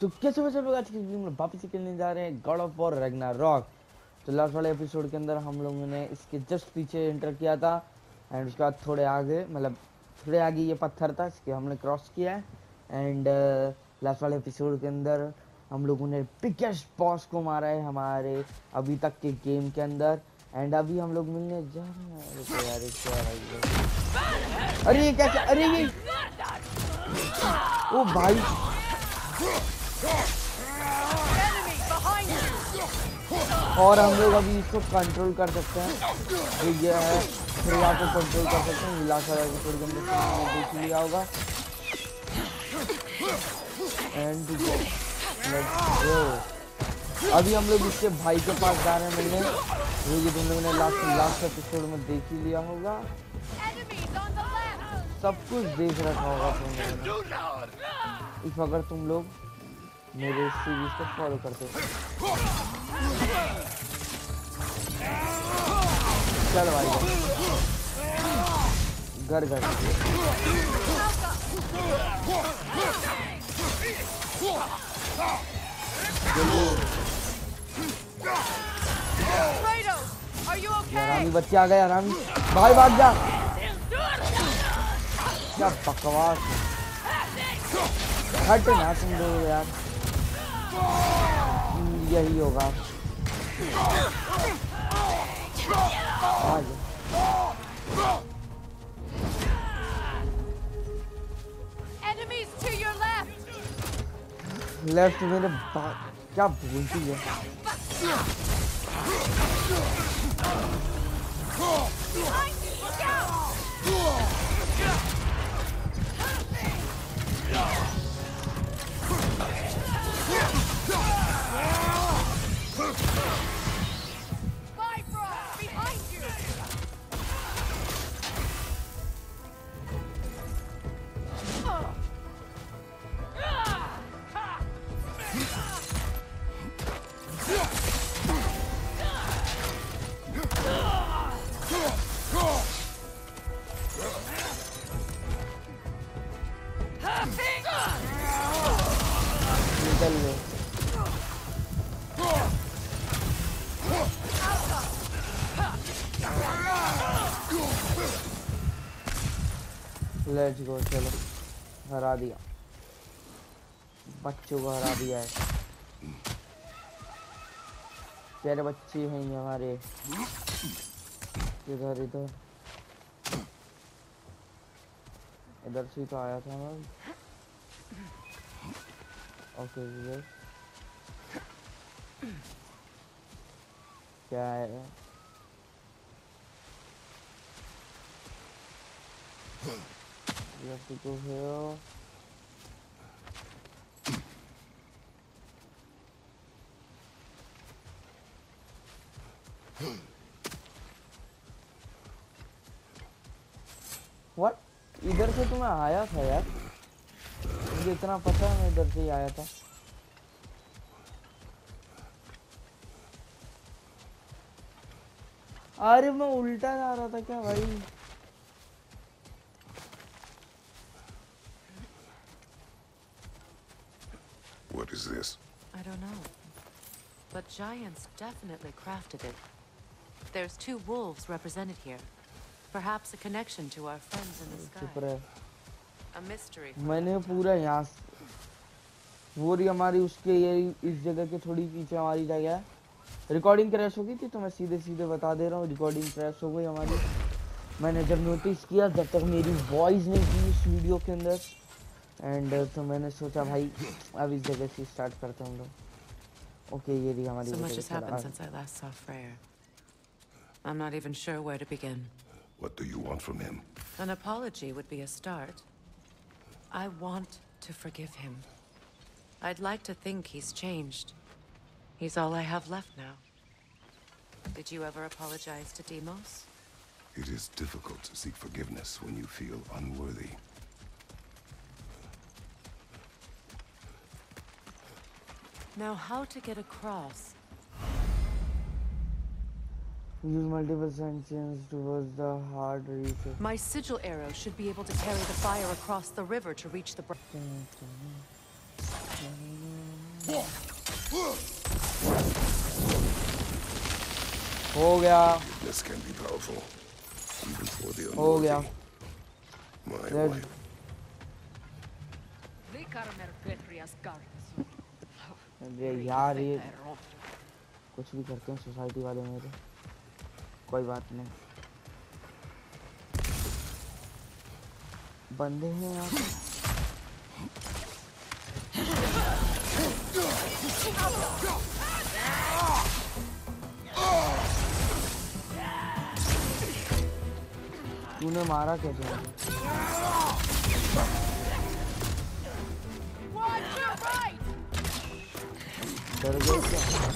तो कैसे बचे लोग आज की वीडियो में वापस से खेलने जा रहे हैं God of War Ragnarok तो लास्ट वाले एपिसोड के अंदर हम लोगों ने इसके जस्ट पीछे एंटर किया था एंड उसके बाद थोड़े आगे मतलब थोड़े आगे ये पत्थर था, इसके हमने क्रॉस किया है एंड लास्ट वाले एपिसोड के अंदर हम लोगों ने बिगेस्ट बॉस को मारा है हमारे अभी तक के गेम के अंदर एंड अभी हम लोग मिलने जा रहे हैं। रुको यार ये क्या अरे क्या अरे ये ओ भाई! और हम लोग अभी इसको कंट्रोल कर सकते हैं। तो ये है फ्रिया को कंट्रोल कर सकते हैं। लास्ट वाला के अंदर हमने देख लिया होगा। एंड अभी हम लोग इसके भाई के पास जा रहे हैं मिलने। जो कि तुम लोगों ने लास्ट लास्ट एपिसोड में देख ही लिया होगा! सब कुछ देख रखा होगा तुम लोगों ने। इफ़ अगर तुम लोग मेरे सीरीज़ को फॉलो करते चल भाई घर घर? आरामी बच्चे आ गए आरामी भाई भाग जा। क्या बकवास। हट ना तुम लोग यार। यही होगा आ जा। Enemies to your left! Left मेरे बा- क्या बोलती है Behind लेट्स गो चलो, हरा दिया। बच्चों को हरा दिया है। प्यारे बच्चे हैं हमारे। इधर इधर। इधर से तो आया था मैं ओके ये क्या है? You have to go here. What? इधर से तो मैं आया था यार मुझे इतना पता है मैं इधर से ही आया था अरे मैं उल्टा जा रहा था क्या भाई What is this? I don't know. But giants definitely crafted it. There's two wolves represented here. Perhaps a connection to our friends in the sky. A mystery. मैंने पूरा यहाँ वो रही हमारी उसके ये इस जगह के थोड़ी पीछे हमारी जगह है रिकॉर्डिंग क्रैश हो गई थी तो मैं सीधे सीधे बता दे रहा हूँ रिकॉर्डिंग क्रैश हो गई हमारी मैंने जब नोटिस किया जब तक मेरी वॉइस नहीं की उस वीडियो के अंदर एंड तो मैंने सोचा भाई अब इस जगह से स्टार्ट करते हैं हम लोग Okay, So much has happened since I last saw Freyr. I'm not even sure where to begin. What do you want from him? An apology would be a start. I want to forgive him. I'd like to think he's changed. He's all I have left now. Did you ever apologize to Deimos? It is difficult to seek forgiveness when you feel unworthy. Now how to get across? Use multiple sentience towards the hard reach. My sigil arrow should be able to carry the fire across the river to reach the... bridge. Oh yeah! This can be powerful. Even for the unworthy. Ho gaya. My Dead. wife. अरे यार ये कुछ भी करते हैं society वाले मेरे। कोई बात नहीं। बंदे हैं पे। तूने मारा कैसे Better get some.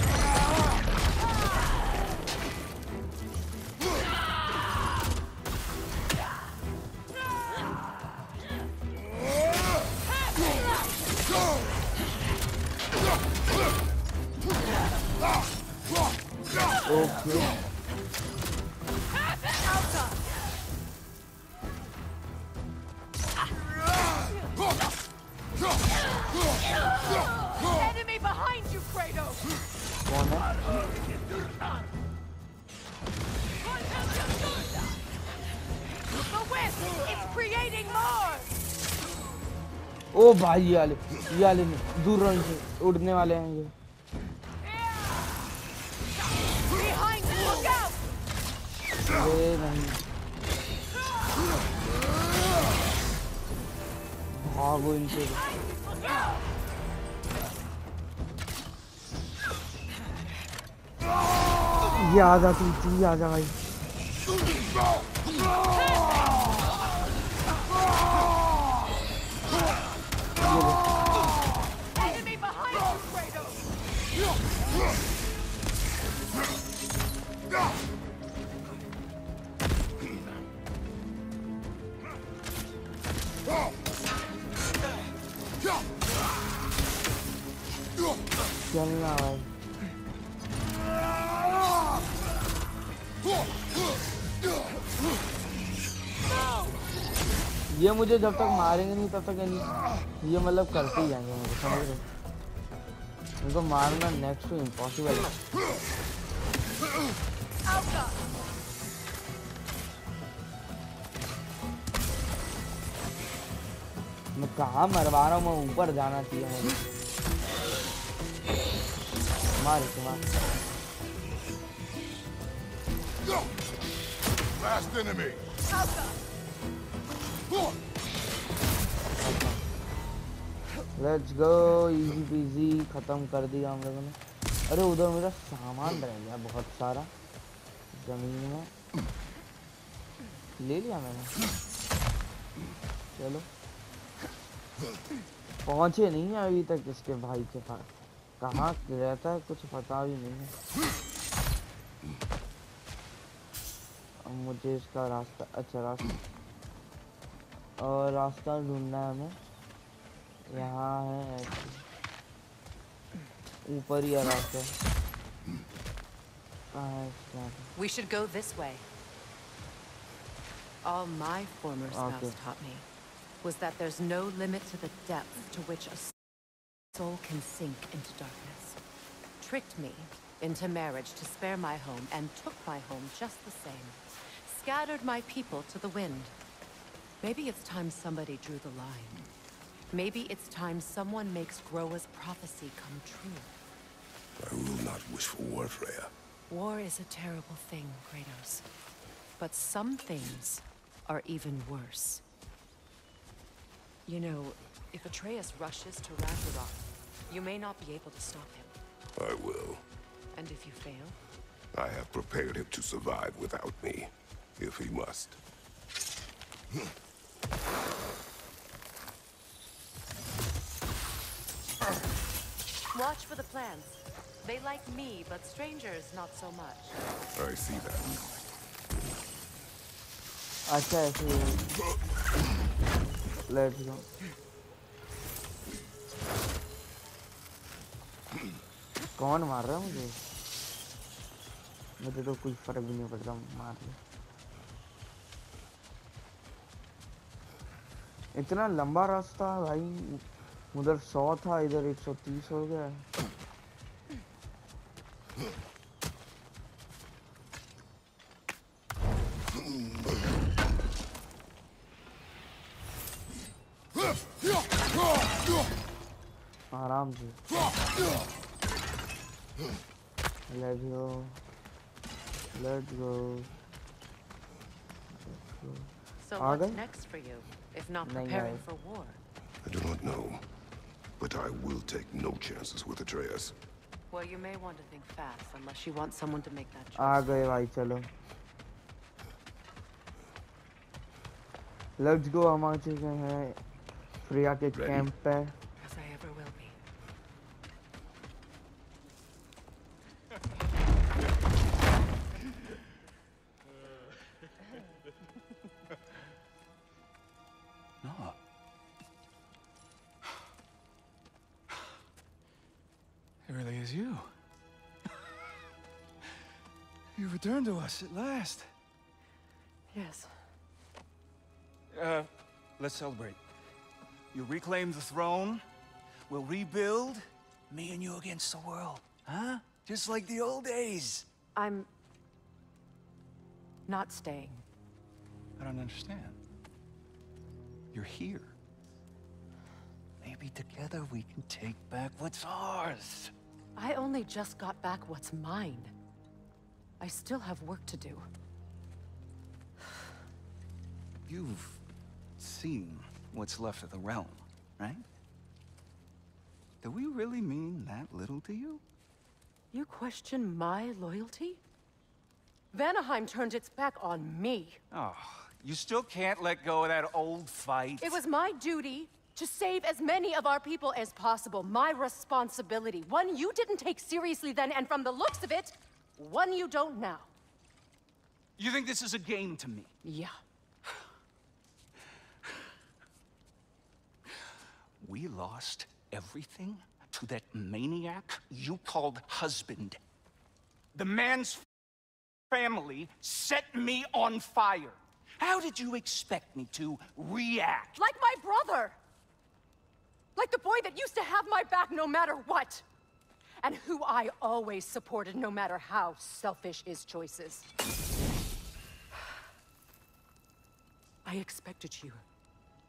Okay. भाई, ये वाले, ये नहीं, दूर रहो इनसे, उड़ने वाले हैं ये। नहीं। भागो इनसे। ये आ जा तू तू आ जा भाई चलना भाई ये मुझे जब तक मारेंगे नहीं, तब तक ये ये मतलब करते ही जाएँगे मुझे, समझ रहे इनको मारना नेक्स्ट टू इम्पॉसिबल है। मैं कहाँ मरवा रहा हूँ? मैं ऊपर जाना चाहिए मुझे। मार इसे मार Last enemy. Let's go easy peasy खत्म कर दिया हम लोगों ने। अरे उधर मेरा सामान रह गया बहुत सारा। ज़मीन में। ले लिया मैंने। चलो। पहुँचे नहीं अभी तक इसके भाई के पास। कहाँ रहता है कुछ पता भी नहीं है अब मुझे इसका रास्ता अच्छा रास्ता और रास्ता ढूंढना है हमें यहाँ है ऊपर ही रास्ता कहाँ है इसका We should go this way. All my former spouse Okay. taught me was that there's no limit to the depth to which a soul can sink into darkness. Tricked me into marriage to spare my home and took my home just the same. Scattered my people to the wind. Maybe it's time somebody drew the line. Maybe it's time someone makes Groa's prophecy come true. I will not wish for war, Freya. War is a terrible thing, Kratos. But some things are even worse. You know, if Atreus rushes to Ragnarok, you may not be able to stop him. I will. And if you fail? I have prepared him to survive without me, if he must. Watch for the plants. They like me, but strangers not so much. I see that. I said he... Let's go. कौन मार रहा है मुझे? मुझे तो कोई फ़र्क भी नहीं पड़ता मार ले इतना लंबा रास्ता भाई। उधर सौ था, इधर एक सौ तीस हो गया So Are what's they? next for you, if not Nahi, preparing nahi. for war? I do not know, but I will take no chances with Atreus. Well, you may want to think fast, unless you want someone to make that choice. आ गए भाई चलो let's go हम आ चुके हैं Freya के Ready? Camp पे Is you. you returned to us at last. Yes. Uh, let's celebrate. You reclaim the throne. We'll rebuild. Me and you against the world. Huh? Just like the old days. I'm... not staying. I don't understand. You're here. Maybe together we can take back what's ours. I only just got back what's mine. I still have work to do. You've seen what's left of the realm, right? Do we really mean that little to you? You question my loyalty? Vanaheim turned its back on me. Oh, you still can't let go of that old fight? It was my duty to save as many of our people as possible. My responsibility. One you didn't take seriously then, and from the looks of it, one you don't now. You think this is a game to me? Yeah. We lost everything to that maniac you called husband. The man's family set me on fire. How did you expect me to react? Like my brother! Like the boy that used to have my back no matter what! And who I always supported no matter how selfish his choices. I expected you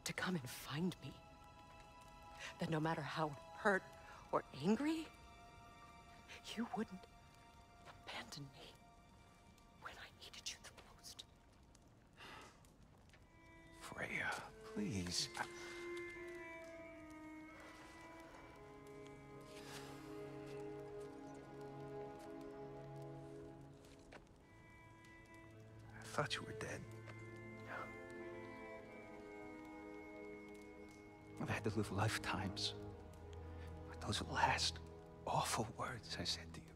to come and find me. That no matter how hurt or angry, you wouldn't abandon me when I needed you the most. Freya, please. I- thought you were dead. I've had to live lifetimes with those last awful words I said to you.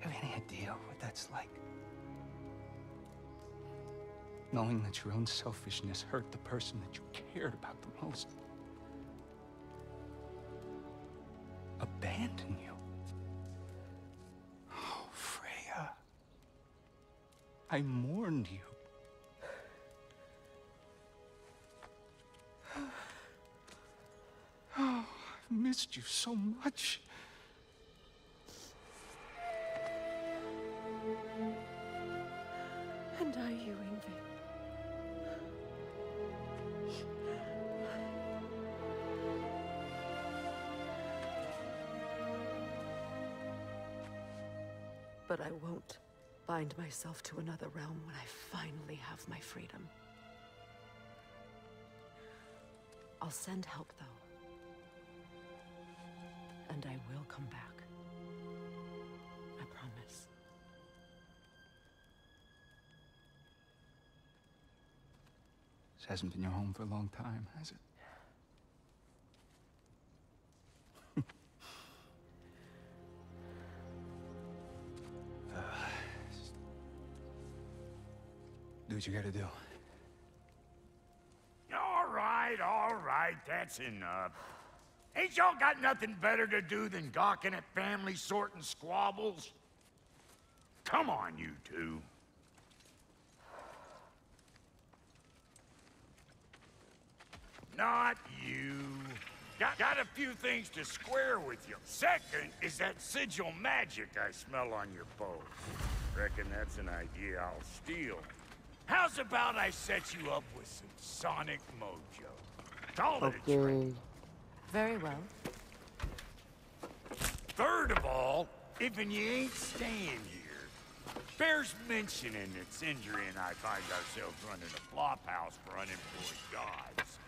Have any idea what that's like? Knowing that your own selfishness hurt the person that you cared about the most. Abandon you. I mourned you. Oh, I've missed you so much. And I you, Ingrid. But I won't bind myself to another realm when I finally have my freedom. I'll send help, though. And I will come back. I promise. This hasn't been your home for a long time, has it? Do what you gotta do. All right, all right, that's enough. Ain't y'all got nothing better to do than gawking at family sorting squabbles? Come on, you two. Not you. Got, got a few things to square with you. Second is that sigil magic I smell on your bow. Reckon that's an idea I'll steal. How's about I set you up with some sonic mojo? Call it a trick. Okay. Very well. Third of all, if and you ain't staying here, bears mentioning that Sindri and I find ourselves running a flop house for unemployed gods.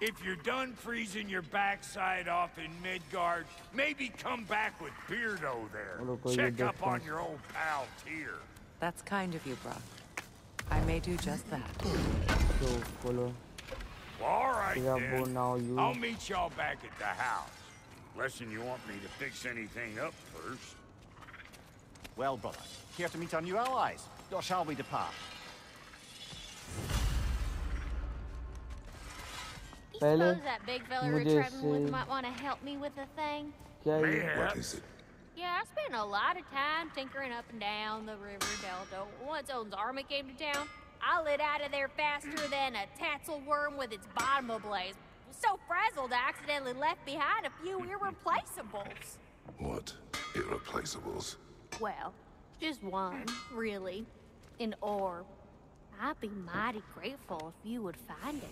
If you're done freezing your backside off in Midgard, maybe come back with Beardo there. Check up on your old pal Tyr. That's kind of you, Brock. I may do just that. So, follow. All right, Singapore then. Now you. I'll meet y'all back at the house. Lesson, you want me to fix anything up first. Well, brother, here to meet our new allies, or shall we depart? You suppose that big fella with might want to help me with a thing? Yeah, What is it? Yeah, I spent a lot of time tinkering up and down the river delta. Once Odin's army came to town, I lit out of there faster than a tassel worm with its bottom ablaze. So frazzled I accidentally left behind a few irreplaceables. What? Irreplaceables? Well, just one, really. An orb. I'd be mighty grateful if you would find it.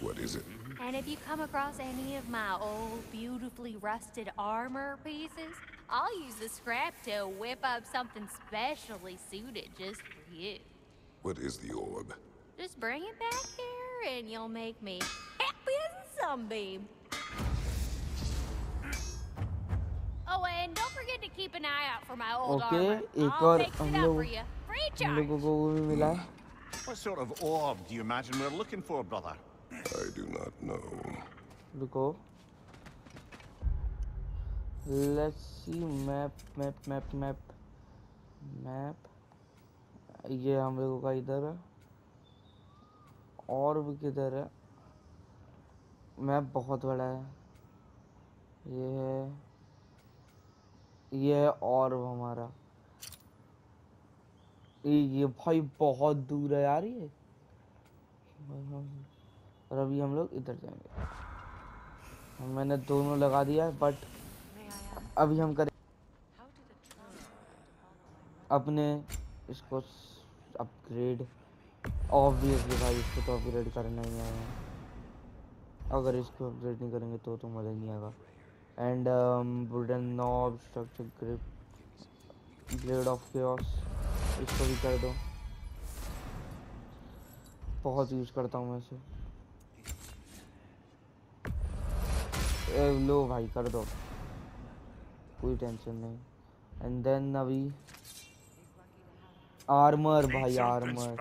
What is it? And if you come across any of my old, beautifully rusted armor pieces, I'll use the scrap to whip up something specially suited just for you. What is the orb? Just bring it back here and you'll make me happy as a sunbeam. Oh, and don't forget to keep an eye out for my old Okay, armor. एक I'll और fix it हम up लोग- for you. Free हम charge. लोगों को वो भी मिला है What sort of orb do you imagine we're looking for, brother? I do not know. रुको Let's see, map map map map. Map. ये हम लोगों का इधर है। और भी किधर है? मैप बहुत बड़ा है। ये है। ये है और हमारा। ये ये भाई बहुत दूर है यार ये। और अभी हम लोग इधर जाएँगे। मैंने दोनों लगा दिया है बट अभी हम करें। अपने इसको अपग्रेड ऑब्वियसली भाई, इसको तो अपग्रेड करना ही है। अगर इसको अपग्रेड नहीं करेंगे तो तो मज़ा नहीं आएगा। And wooden knob structure grip blade of chaos इसको भी कर दो। बहुत यूज़ करता हूँ मैं इसे। लो भाई, कर दो। कोई टेंशन नहीं। एंड देन अभी आर्मर भाई आर्मर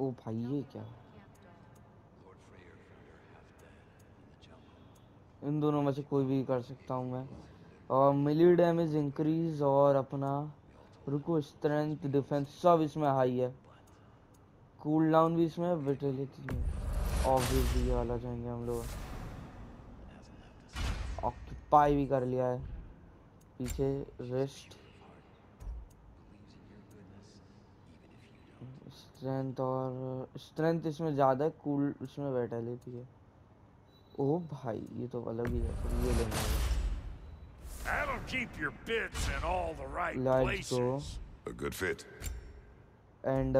ओ भाई ये क्या? इन दोनों में से कोई भी कर सकता हूँ मैं। और मिली डैमेज इंक्रीज और अपना रुको स्ट्रेंथ डिफेंस सब इसमें हाई है। कूल डाउन भी इसमें विटेलिटी ऑब्वियसली वाला जाएँगे हम लोग। ऑक्यूपाई भी कर लिया है। पीछे रेस्ट स्ट्रेंथ और स्ट्रेंथ इसमें ज़्यादा है कूल इसमें विटेलिटी है ओ भाई ये तो अलग ही है फिर ये लेना है That'll keep your bits in all the right Let's go. A good fit. And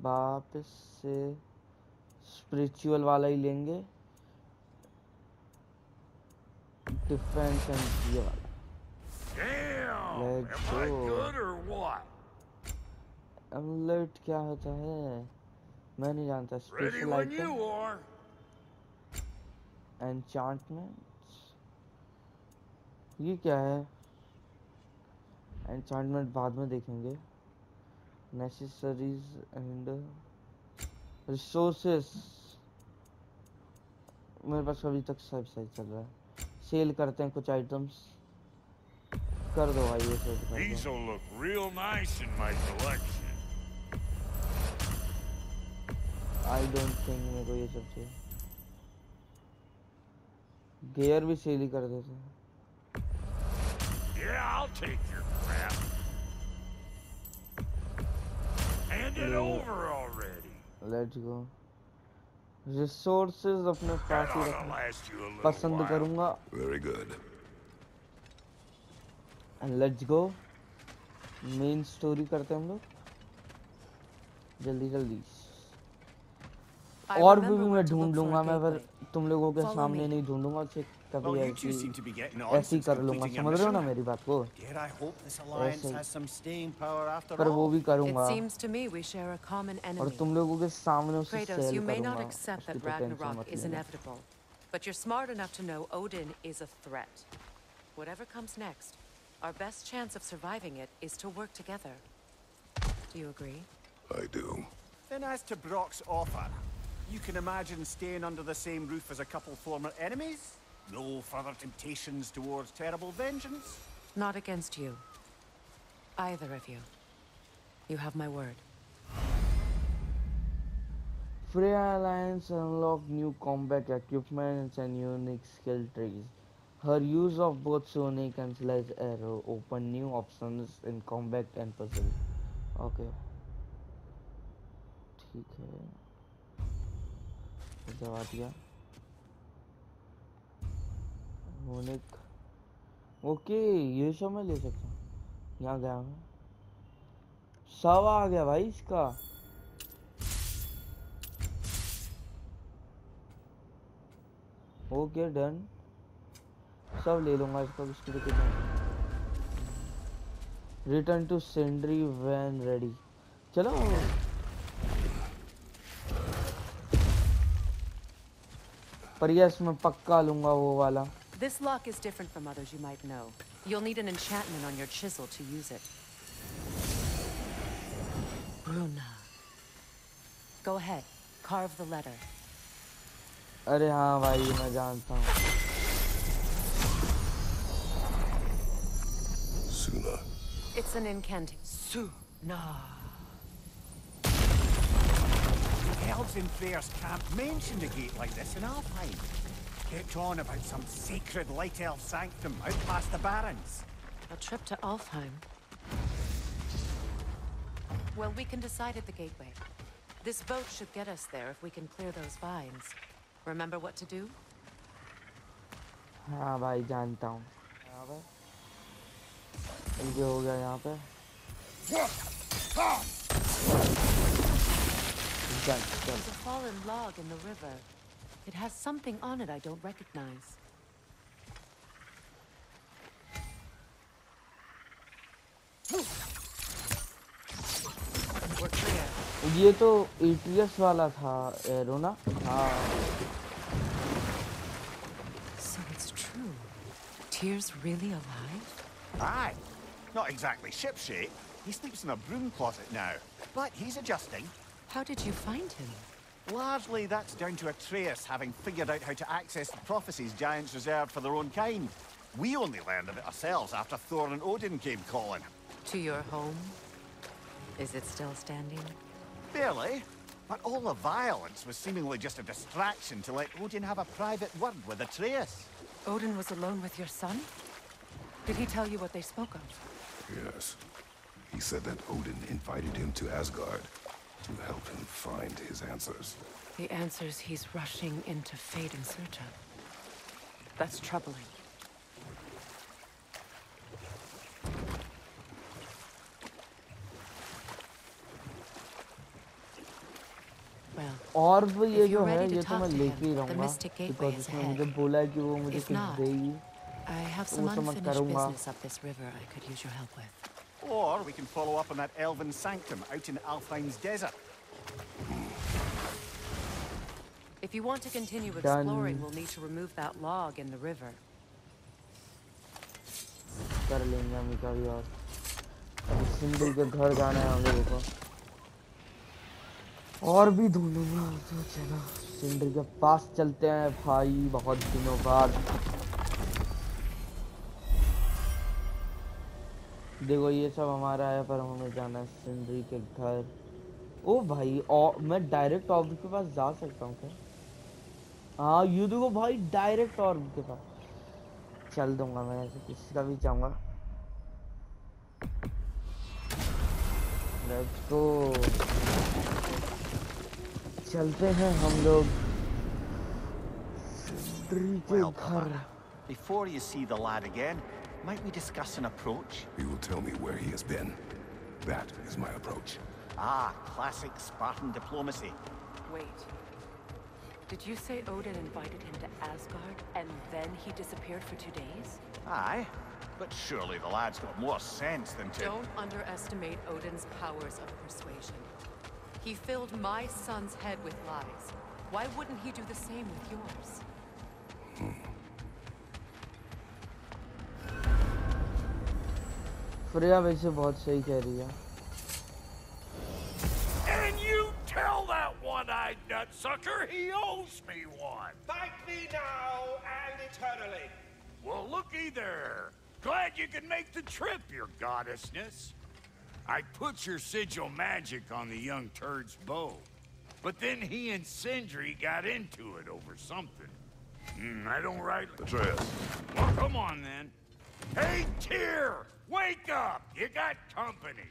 वापस से स्पिरिचुअल वाला ही लेंगे। डिफेंस एंड ये वाला? अमलेट क्या होता है? मैं नहीं जानता स्पेशल आइटम are. एन्चांटमेंट्स ये क्या है? एन्चांटमेंट बाद में देखेंगे। नेसेसरीज एंड रिसोर्सेस मेरे पास अभी तक सब सही चल रहा है। सेल करते हैं कुछ आइटम्स कर दो भाई ये सेल कर दो look real nice in my collection I don't think मेरे को ये सब चाहिए गियर भी सेल ही कर देते हैं Yeah, I'll take your crap. Hand it over already. Let's go. Resources अपने पास ही रखना। पसंद करूँगा। Very good let's go main story करते हैं हम लोग। जल्दी जल्दी। और भी मैं ढूंढ लूँगा मैं पर तुम लोगों के सामने नहीं ढूंढूँगा चेक कभी you two seem ऐसी to be getting on ऐसे ही since कर लूंगा completing your समझ रहे हो ना mission. मेरी बात को Dare I hope this alliance ऐसे ही। has some staying power after पर वो all? भी It करूंगा seems to me we share a common और enemy. तुम लोगों के सामने उसे Kratos, cell you may not करूंगा accept उसकी that तो टेंशन Ragnarok मत is लेना inevitable, but you're smart enough to know Odin is a threat. Whatever comes next, our best chance of surviving it is to work together. Do you agree? I do. Then as to Brock's offer, you can imagine staying under the same roof as a couple former enemies? No further temptations towards terrible vengeance? Not against you. Either of you. You have my word. Freya Alliance unlock new combat equipments and unique skill trees. Her use of both sonic and sledge arrow open new options in combat and puzzle. Okay. ठीक है दबा दिया sonic okay ये सब मैं ले सकता हूँ। यहाँ गया मैं सब आ गया भाई इसका। ओके डन सब ले लूँगा इसका return to Sindri van ready चलो। पर यस मैं पक्का लूँगा वो वाला। This lock is different from others you might know. You'll need an enchantment on your chisel to use it. Bruna. Go ahead. Carve the letter. अरे हाँ भाई मैं जानता हूँ. Suna. It's an incantation. Suna. The elves in Freyr's camp mentioned a gate like this in Alfheim Kept on about some sacred light elf sanctum out past the barrens. A trip to Alfheim. Well, we can decide at the gateway. This boat should get us there if we can clear those vines. Remember what to do? हाँ भाई जानता हूँ यहाँ पे ये हो गया यहाँ पे Done, done. There's a fallen log in the river. It has something on it I don't recognize. ये तो E T S वाला था रोना हाँ So it's true. Tyr's really alive? Aye. Not exactly shipshape. He sleeps in a broom closet now, but he's adjusting. How did you find him? Largely, that's down to Atreus having figured out how to access the prophecies giants reserved for their own kind. We only learned of it ourselves after Thor and Odin came calling. To your home? Is it still standing? Barely. But all the violence was seemingly just a distraction to let Odin have a private word with Atreus. Odin was alone with your son? Did he tell you what they spoke of? Yes. He said that Odin invited him to Asgard to help him find his answers. The answers he's rushing into fate in search of. That's troubling. Well, और भी ये If जो you're है ready to ये तो talk मैं to लेके ही him, the रहूंगा Mystic Gateway बिकॉज is उसने ahead. मुझे बोला है कि वो मुझे If कुछ not, देगी I have वो some तो मैं unfinished करूंगा business up this river I could use your help with. Or we can follow up on that elven sanctum out in Alfheim's desert. If you want to continue Done. exploring, we'll need to remove that log in the river. कर लेंगे हम कभी और अभी सिंधु के घर जाना है हमें देखो और भी ढूंढूंगा तो चलो सिंधु के पास चलते हैं भाई बहुत दिनों बाद देखो ये सब हमारा है पर हमें जाना है सिंधु के घर। ओ भाई और मैं डायरेक्ट ऑर्ब के पास जा सकता हूँ क्या? हाँ ये देखो भाई डायरेक्ट ऑर्ब के पास। चल दूँगा मैं ऐसे किसी का भी चाहूँगा लेट्स गो चलते हैं हम लोग के घर। before you see the lad again, might we discuss an approach? He will tell me where he has been. That is my approach. Ah, classic Spartan diplomacy. Wait. Did you say Odin invited him to Asgard and then he disappeared for two days? Aye, but surely the lad's got more sense than to... Don't underestimate Odin's powers of persuasion. He filled my son's head with lies. Why wouldn't he do the same with yours? Freya वैसे बहुत सही कह रही है And you tell that one-eyed nutsucker he owes me one. Thank me now and eternally. Well, looky there. Glad you could make the trip, your goddessness. I put your sigil magic on the young turd's bow. But then he and Sindri got into it over something. Hmm, I don't rightly... Atreus, Well, come on, then. Hey, Tyr! Wake up! You got company.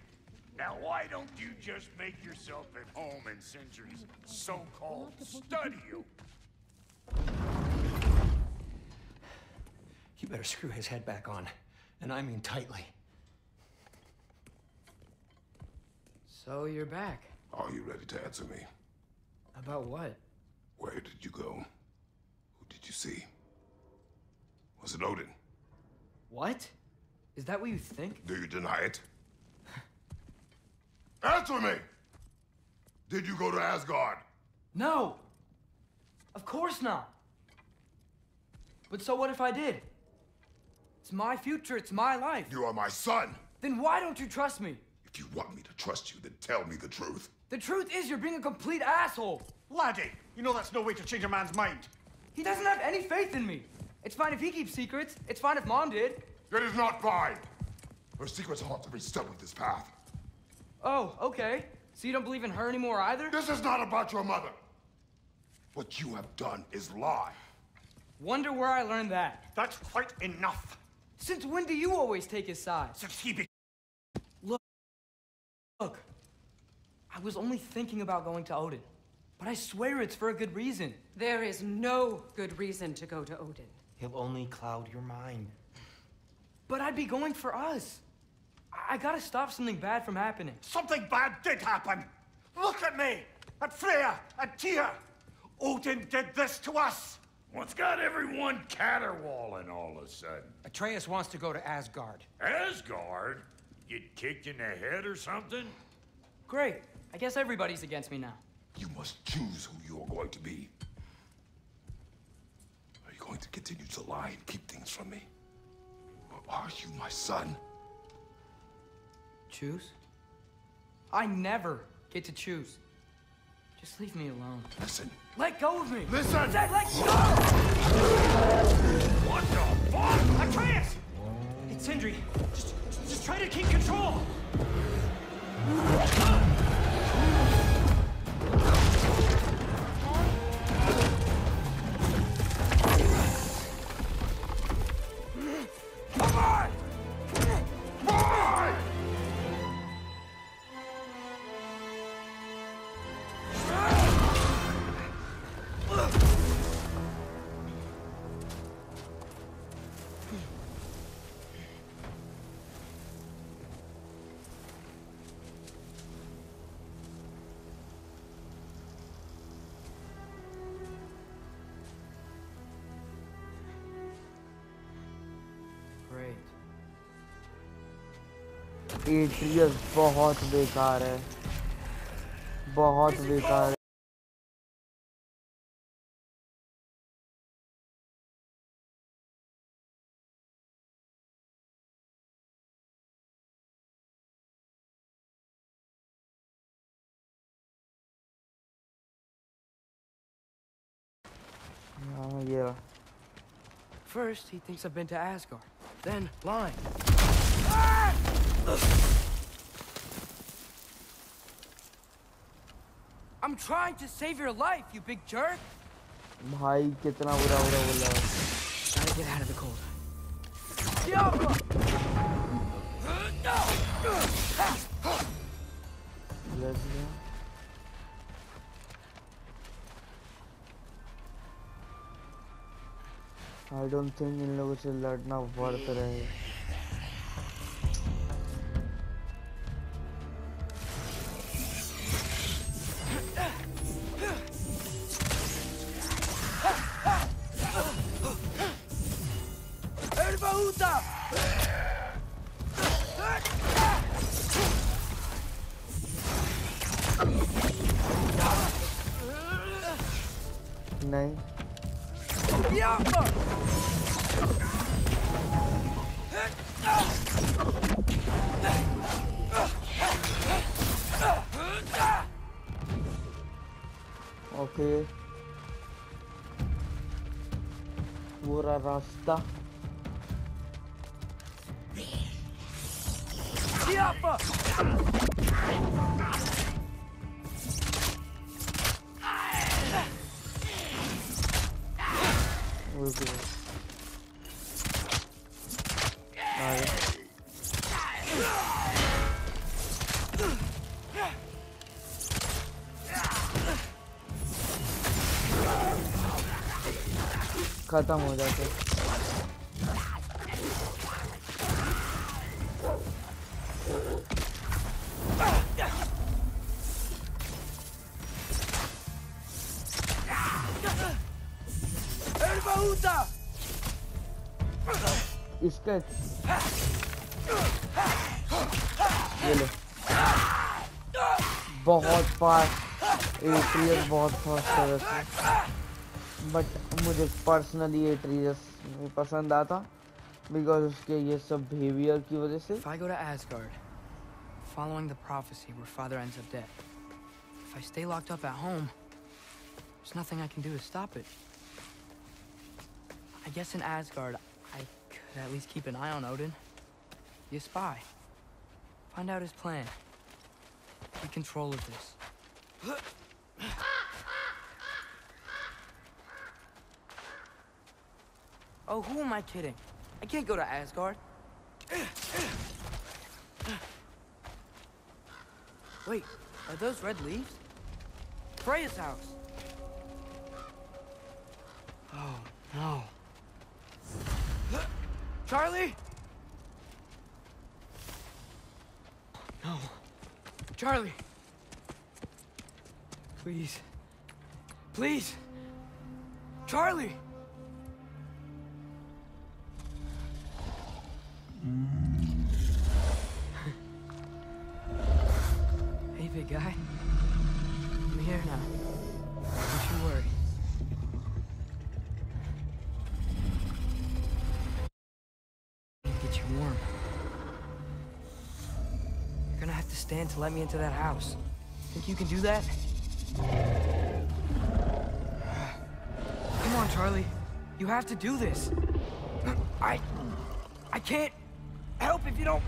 Now, why don't you just make yourself at home in Sindri's so-called studio? You better screw his head back on. And I mean tightly. So you're back. are you ready to answer me? About what? Where did you go? Who did you see? Was it Odin? What? Is that what you think? Do you deny it? Answer me! Did you go to Asgard? No! Of course not! But so what if I did? It's my future, it's my life. You are my son! Then why don't you trust me? If you want me to trust you, then tell me the truth. The truth is you're being a complete asshole. Laddie, you know that's no way to change a man's mind. He doesn't have any faith in me. It's fine if he keeps secrets. It's fine if Mom did. It is not fine! Her secrets haunt every step of this path. Oh, okay. So you don't believe in her anymore either? This is not about your mother. What you have done is lie. Wonder where I learned that. That's quite enough. Since when do you always take his side? Since he be- Look, look. I was only thinking about going to Odin, but I swear it's for a good reason. There is no good reason to go to Odin. He'll only cloud your mind. But I'd be going for us. I, I gotta stop something bad from happening. Something bad did happen. Look at me, at Freya, at Tyr. Odin did this to us. What's got everyone caterwauling all of a sudden? Atreus wants to go to Asgard. Asgard? Get kicked in the head or something? Great. I guess everybody's against me now. You must choose who you are going to be. Are you going to continue to lie and keep things from me? Are you my son? Choose? I never get to choose. Just leave me alone. Listen. Let go of me! Listen! Dad, let go! What the fuck? Atreus! It's Sindri. Just, just try to keep control. Atreus बहुत बेकार है बहुत बेकार है हाँ, ये रहा। First, he thinks I've been to Asgard. Then, lying. I'm trying to save your life, you big jerk. भाई कितना बुरा बुरा बोला Gotta get out of the cold. Diablo! Let's go. I don't think इन लोगों से लड़ना वर्थ रहा नहीं ओके पूरा रास्ता रुक खत्म हो जाते इसके ये ले। बहुत फास्ट एट्रियस बहुत फास्ट है बट मुझे पर्सनली एट्रियस नहीं पसंद आता बिकॉज उसके ये सब बिहेवियर की वजह से If I go to Asgard, following the prophecy where father ends up dead, if I stay locked up at home, there's nothing I can do to stop it. I guess in Asgard, I could at least keep an eye on Odin. Be a spy. Find out his plan. Take control of this. Oh, who am I kidding? I can't go to Asgard. Wait, are those red leaves? Freya's house. Oh, no. Charlie? No. Charlie. Please. Please. Charlie. Let me into that house. Think you can do that? Come on, Charlie. You have to do this. I... I can't help if you don't...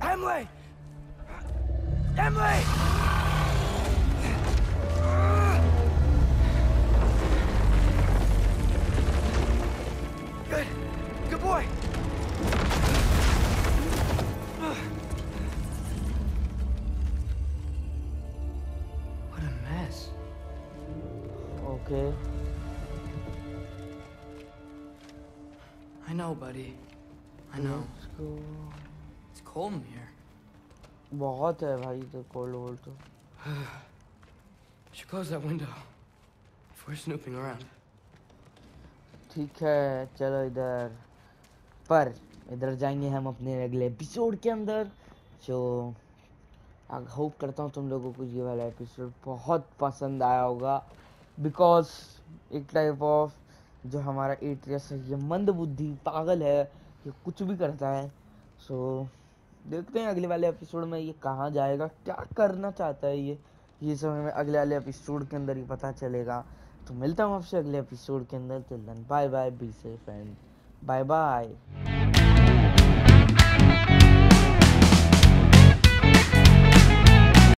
Emily! Emily! Okay. I know, buddy. I know. Let's go. It's cold in here. बहुत है भाई तो cold वोल्ड तो Should close that window. If we're snooping around. ठीक है चलो इधर पर इधर जाएँगे हम अपने अगले एपिसोड के अंदर जो होप करता हूँ तुम लोगों को ये वाला एपिसोड बहुत पसंद आया होगा बिकॉज़ एक टाइप ऑफ़ जो हमारा एट्रियस है ये मंद बुद्धि पागल है ये कुछ भी करता है। सो so, देखते हैं अगले वाले एपिसोड में ये कहाँ जाएगा क्या करना चाहता है ये। ये सब हमें अगले वाले एपिसोड के अंदर ही पता चलेगा। तो मिलता हूँ आपसे अगले एपिसोड के अंदर। Till bye bye be safe and bye bye